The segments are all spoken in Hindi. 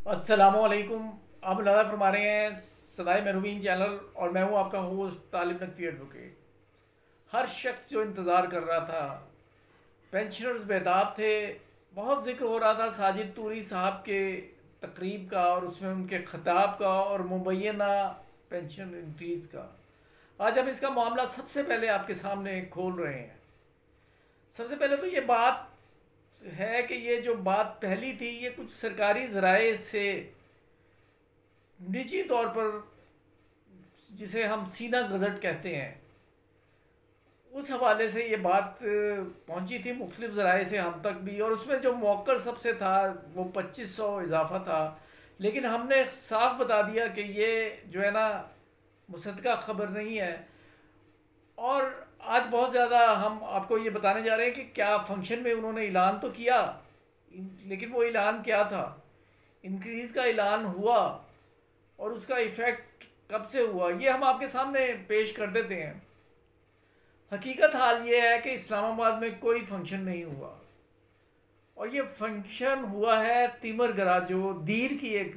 असलकुम आप नज़र फरमा रहे हैं सदाई महरूबीन चैनल और मैं हूँ आपका होस्ट तालिब नकवी एडवोकेट। हर शख्स जो इंतज़ार कर रहा था पेंशनर्स बेताब थे, बहुत ज़िक्र हो रहा था साजिद तूरी साहब के तकरीब का और उसमें उनके ख़ताब का और मुबैना पेंशन इंक्रीज़ का। आज हम इसका मामला सबसे पहले आपके सामने खोल रहे हैं। सबसे पहले तो ये बात है कि ये जो बात पहली थी, ये कुछ सरकारी ज़राए से निजी तौर पर जिसे हम सीना गज़ट कहते हैं, उस हवाले से ये बात पहुँची थी मुख्तलिफ़ ज़राए से हम तक भी। और उसमें जो मौकर सबसे था, वो पच्चीस सौ इजाफा था। लेकिन हमने साफ़ बता दिया कि ये जो है ना मुसदका ख़बर नहीं है। और आज बहुत ज़्यादा हम आपको ये बताने जा रहे हैं कि क्या फ़ंक्शन में उन्होंने ऐलान तो किया लेकिन वो ऐलान क्या था? इंक्रीज़ का ऐलान हुआ और उसका इफ़ेक्ट कब से हुआ? ये हम आपके सामने पेश कर देते हैं। हकीकत हाल ये है कि इस्लामाबाद में कोई फ़ंक्शन नहीं हुआ। और ये फ़ंक्शन हुआ है तिमर गरा जो दीर की एक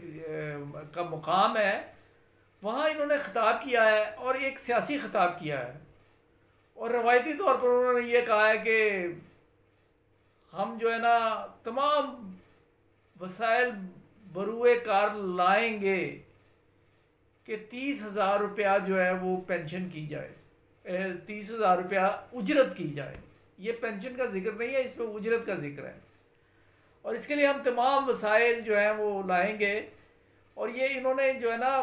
का मुकाम है। वहाँ इन्होंने ख़िताब किया है और एक सियासी ख़िताब किया है। और रवायती तौर पर उन्होंने ये कहा है कि हम जो है ना तमाम वसाइल बरुए कार लाएँगे कि तीस हज़ार रुपया जो है वो पेंशन की जाए। तीस हज़ार रुपया उजरत की जाए। ये पेंशन का ज़िक्र नहीं है इसमें उजरत का ज़िक्र है। और इसके लिए हम तमाम वसाइल जो हैं वो लाएँगे। और ये इन्होंने जो है ना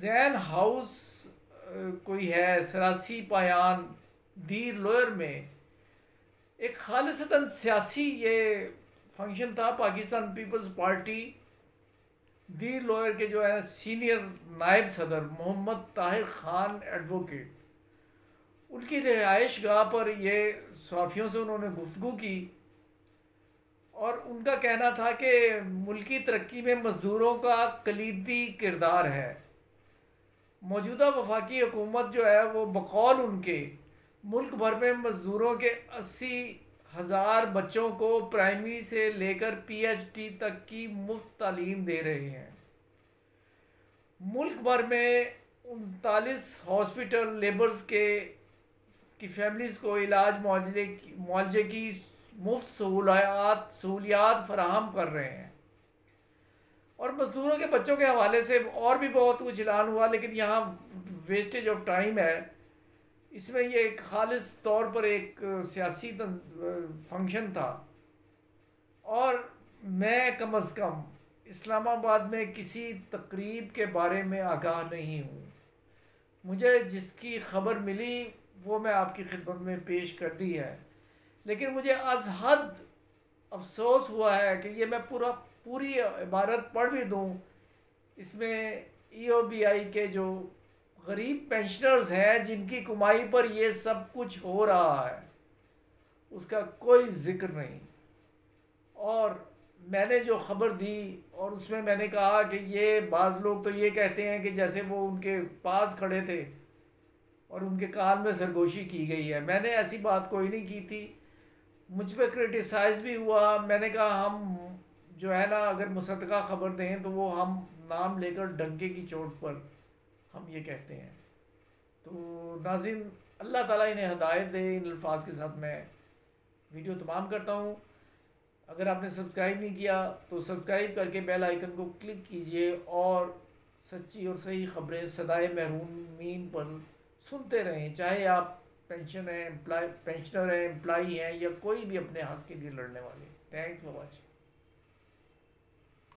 जैन हाउस कोई है, सरासी पायान दीर लोयर में एक खालिशतन सियासी ये फ़ंक्शन था, Pakistan Peoples Party Dir lower के जो है सीनियर नायब सदर, मोहम्मद ताहिर ख़ान एडवोकेट उनकी रिहाइश गाह पर ये सहाफ़ियों से उन्होंने गुफ्तु की और उनका कहना था कि मुल्की तरक्की में मज़दूरों का कलीदी किरदार है। मौजूदा वफाकी हुकूमत जो है, वो बकौल उनके मुल्क भर में मज़दूरों के अस्सी हज़ार बच्चों को प्राइमरी से लेकर पीएचडी तक की मुफ़्त तालीम दे रहे हैं। मुल्क भर में उनतालीस हॉस्पिटल, लेबर्स के, की फैमिलीज़ को इलाज मुआवजे की मुआवजे की मुफ़्त सहूलियात सहूलियात फराहम कर रहे हैं। और मज़दूरों के बच्चों के हवाले से और भी बहुत कुछ ऐलान हुआ, लेकिन यहाँ वेस्टेज ऑफ़ टाइम है। इसमें ये एक खालिश तौर पर एक सियासी फ़ंक्शन था। और मैं कम अज़ कम इस्लामाबाद में किसी तकरीब के बारे में आगाह नहीं हूँ। मुझे जिसकी ख़बर मिली, वो मैं आपकी खिदमत में पेश कर दी है। लेकिन मुझे अज हद अफसोस हुआ है कि ये मैं पूरा, पूरी इबारत पढ़ भी दूँ। इसमें ई ओ बी आई के जो गरीब पेंशनर्स हैं, जिनकी कमाई पर ये सब कुछ हो रहा है। उसका कोई ज़िक्र नहीं। और मैंने जो ख़बर दी, और उसमें मैंने कहा कि ये बाज़ लोग तो ये कहते हैं कि जैसे वो उनके पास खड़े थे, और उनके कान में सरगोशी की गई है। मैंने ऐसी बात कोई नहीं की थी। मुझ पर क्रिटिसाइज़ भी हुआ। मैंने कहा, हम जो है ना, अगर मुसदका ख़बर दें तो वो हम नाम लेकर डंके की चोट पर हम ये कहते हैं। तो नाजिन अल्लाह ताला इन्हें हदायत दे, इन अल्फाज के साथ मैं वीडियो तमाम करता हूँ। अगर आपने सब्सक्राइब नहीं किया तो सब्सक्राइब करके बेल आइकन को क्लिक कीजिए और सच्ची और सही ख़बरें सदाए महरूमीन पर सुनते रहें। चाहे आप पेंशन हैं एम्प्लॉय पेंशनर हैं, एम्प्लाई हैं या कोई भी अपने हक के लिए लड़ने वाले थैंक्स फॉर वॉचिंग